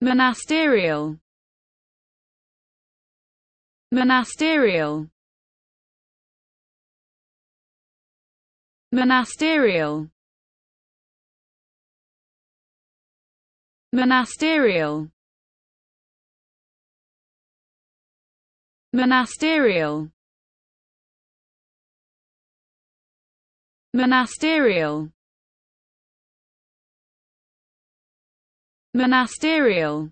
monasterial. Monasterial. Monasterial. Monasterial. Monasterial. Monasterial monasterial